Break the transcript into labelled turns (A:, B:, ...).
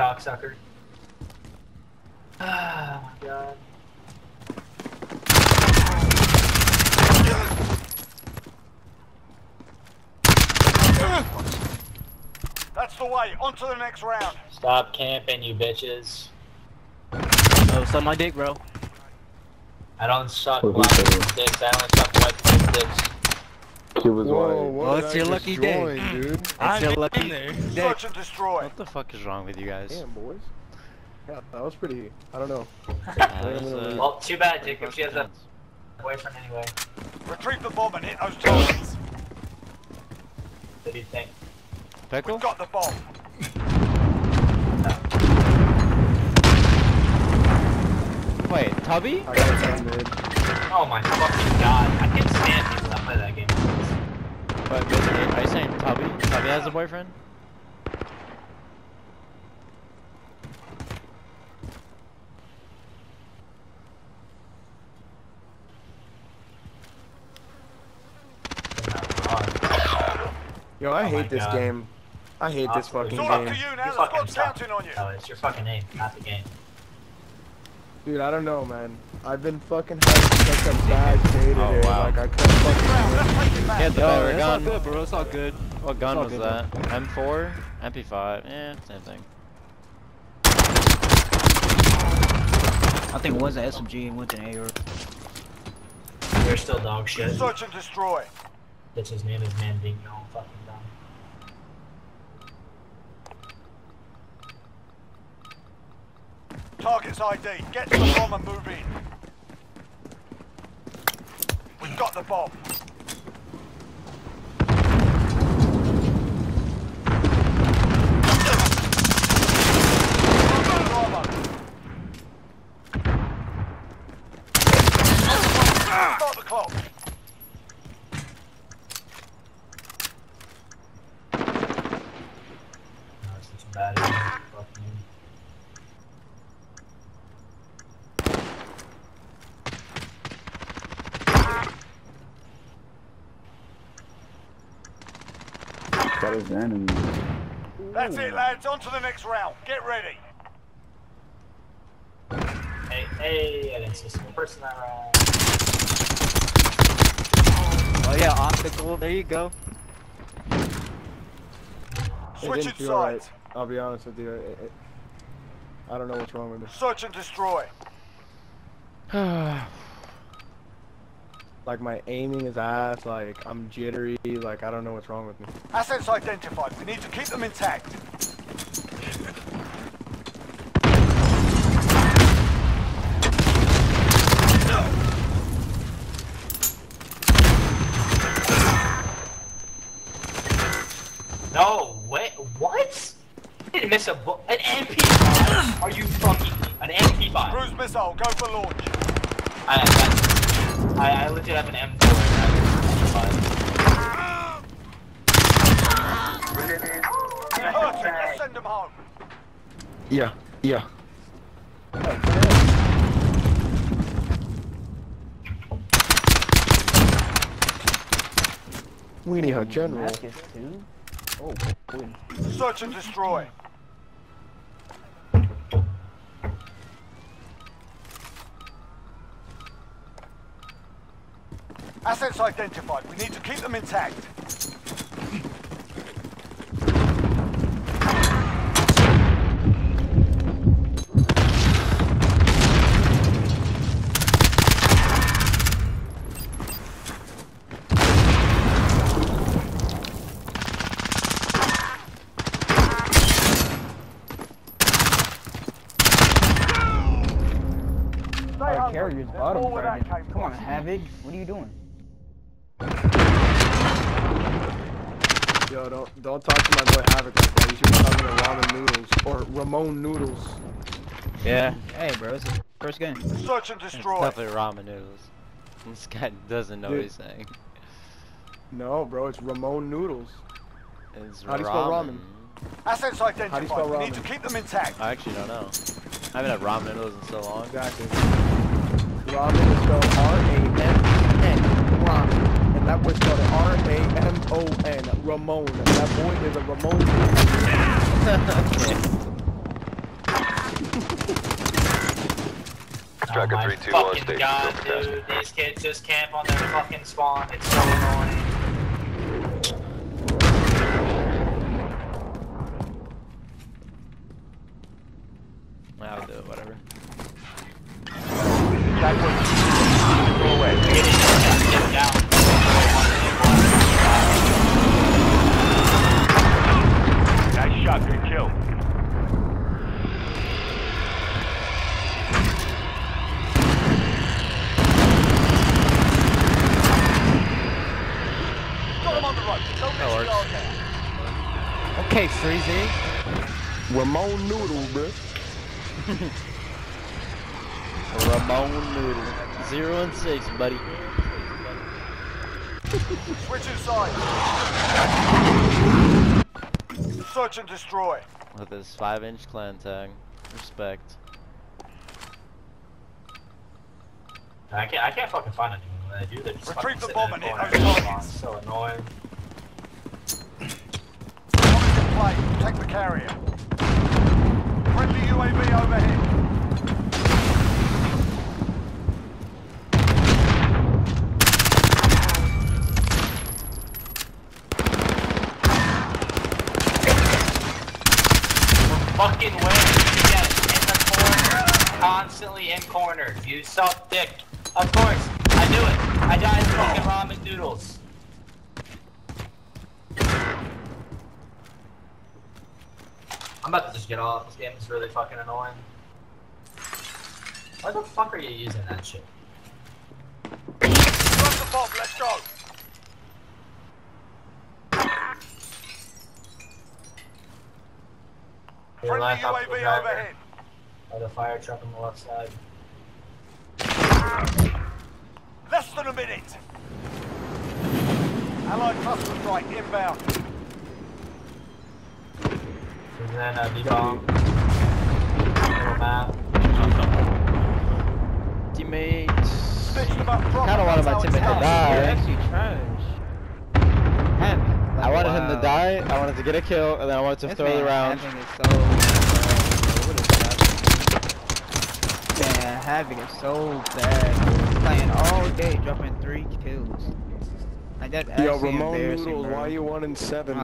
A: Fucking little cocksucker. Ah, my god.
B: That's the way. On to the next round.
A: Stop camping, you bitches.
C: Oh, suck my dick, bro.
A: I don't suck black
D: said
A: dicks, I only suck white people's dicks.
D: Kid was
E: Whoa,
D: white.
E: what
C: Well, it's your lucky day.
E: join, dude?
C: That's your lucky day.
B: Search and destroy.
F: What the fuck is wrong with you guys?
E: Damn, boys. Yeah, that was pretty. I don't know.
F: That was, uh,
A: Well, too bad, Jacob. She has a boyfriend anyway.
B: Retrieve the bomb and hit those targets.
A: What do you think?
F: Pickle?
B: We've got the bomb.
F: Wait, Tubby?
E: I got it.
A: Oh my fucking god. I can't stand
F: Wait, what's her name? Are you saying Tubby? Tubby has a boyfriend?
E: Yo, I
A: Oh
E: hate this
A: God.
E: game. I hate this
A: Awesome.
E: fucking
B: It's all up
E: game.
B: to you now.
A: You
B: The
A: fucking
B: squad's counting on you.
A: No, it's your fucking name, not the game.
E: Dude, I don't know, man. I've been fucking having such a bad day today.
F: Oh, wow.
E: Like, I couldn't fucking
B: Let's take it back.
F: Get the
C: Yo,
F: better
C: it's all good, bro. It's all good.
F: What gun
C: all
F: was
C: good,
F: that? M4? MP5? Eh, same thing.
C: I think one's an SMG and one's an AR.
A: You're still dog shit.
B: Search and destroy.
A: That's his name is Mandingo. Fucking dumb.
B: Target's ID. Get to the bomb and move in. We've got the bomb. Start the clock.
A: No, it's just bad. Fucking.
D: That is enemy.
B: That's it, lads. On to the next round. Get ready.
A: Hey, hey, I didn't see a person that round.
C: Oh yeah, optical. There you go.
E: It
B: Switching
E: didn't right.
B: sides.
E: I'll be honest with you. It, it, I don't know what's wrong with me.
B: Search and destroy.
E: Like my aiming is ass. Like I'm jittery. Like I don't know what's wrong with me.
B: Assets identified. We need to keep them intact.
A: No, wait, what? I didn't miss a bu- an MP5. Are you fucking me? An MP5.
B: Cruise missile. Go for launch.
A: I, I, I, I legit have an M4 and I have an MP5.
B: Send them home.
E: Yeah. Yeah. need Hut General.
C: Oh,
B: Search and destroy. Assets identified. We need to keep them intact. Hungry.
C: carrier's
B: There's
C: bottom
B: more where that
C: target.
B: came
C: Come on. Havoc. What are you doing?
E: Yo, don't don't talk to my boy Havoc like that. You should be talking to Ramen Noodles or Ramon Noodles.
F: Yeah.
C: Hey, bro. It's the first game.
B: Search and
F: It's
B: destroy.
F: definitely ramen noodles. This guy doesn't know what
E: Dude.
F: he's saying.
E: No, bro, it's Ramon Noodles.
F: It's
E: How do you spell ramen?
B: Assets identified.
E: spell
B: We need to keep them intact.
F: I actually don't know. I haven't had ramen noodles in so long.
E: Exactly. Ramen is spelled R-A-M-N. Ramen. That was spelled R-A-M-O-N. Ramon. That boy is a Ramon.
A: Oh
G: 321 station.
A: God, dude. These kids just camp on their fucking spawn. It's so annoying.
F: I'll do it, whatever.
B: Don't miss your
F: works.
B: guard now.
H: Okay, Freezy.
E: Ramon Noodle, bro.
F: Ramon Noodle. Zero and six, buddy.
B: Switching sides. Search and destroy.
F: With his five inch clan tag. Respect.
A: I can't, I can't fucking find anyone. When I do, they're just
B: Retrieve
A: fucking
B: the
A: sitting
B: bomb and
A: the
B: hit those
A: It's
B: targets.
A: so annoying.
B: In the carrier. Friendly UAV.
A: Fucking. Yes, in the corner. Constantly in corners. You suck dick. Of course. I knew it. I died in fucking ramen noodles. I'm about to just get off. This game is really fucking annoying. Why the fuck are you using that shit?
B: Drop the bomb. Let's go. Friendly
A: left up to the
B: UAV overhead.
A: By the fire truck on the left side.
B: Less than a minute. Allied cluster strike inbound.
A: And then uh, D-bomb. Map.
H: Teammates.
B: Stitched them up properly.
F: Kinda wanted my
B: That's how it's
F: teammate to die.
H: You're actually trash. Heavy. Like,
F: I wanted him to die, I wanted to get a kill, and then I wanted to
H: This
F: throw
H: man
F: the round.
H: Having is so. What is that? Man, having is so bad. He's playing all day, dropping three kills. Like that
E: Yo, Ramon
H: embarrassing,
E: Noodles,
H: bro.
E: why you one and seven?